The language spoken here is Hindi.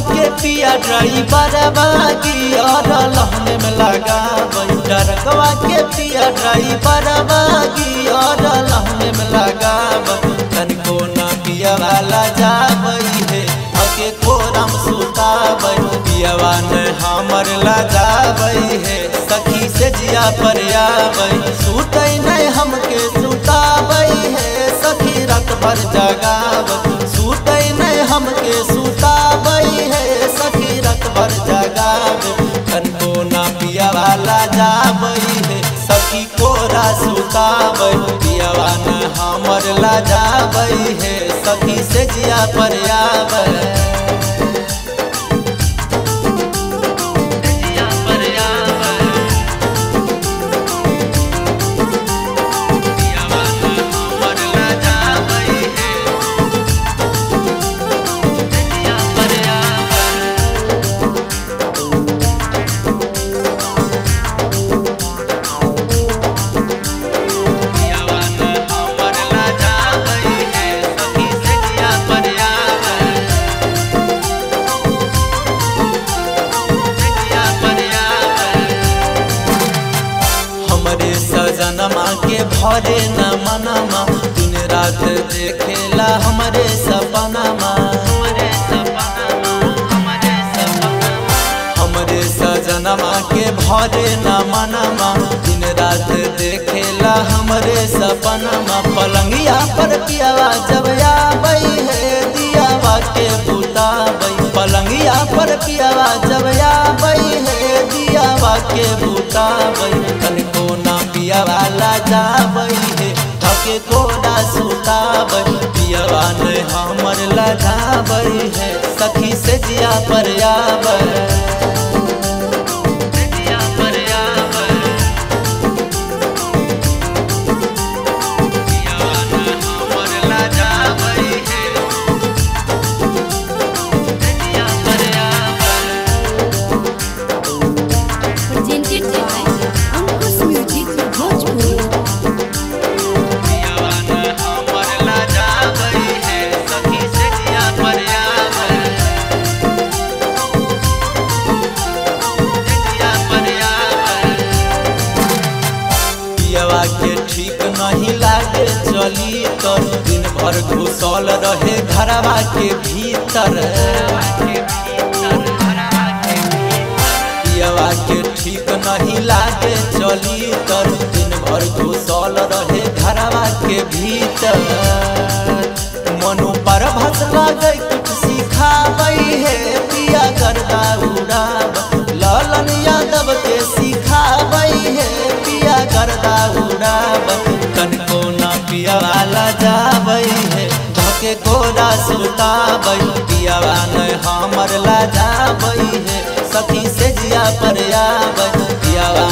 के पिया ड्राइवर बागी। में लगा ट्रकवा के पिया ड्राइवर बागी। और लहने में लगा तनिको न पिया वाला जाबई है। अके कोरम सुताबई पियावा ने हमर लजाबई है। सखी से जिया पर आबई, सुतई नहीं हमके सुताबई है। सखी रात भर जगाबई जगाबई कनको ना पिया वाला जाब है, सखी को सुताब न हमर जाब है, सखी से जिया पर आबई सजनमा के भरे न मनमा दिन रात देखेला हमरे सपनमा हमरे सजनमा के भरे न मनमा दिन रात देखेला हमरे सपनमा पलंगिया पर पियावा जब आबई है दियावा के बुताबई। पलंगिया पर पियावा जब आबई है दियावा के बुताबई। जाबई थके कोड़ा सुताबई पियावा हमर लजाबई है। सखी से जिया पर आबई रहे घरवा के भीतर। पियवा के ठीक नहीं लागे, चली तर। दिन भर घुसल रहे घरवा के भीतर। मनु पर भस लागे, कुछ सिखाई है पिया करदा सुताबई पियावा न हमर ला जाबई सखी से जिया पर आबई पियावा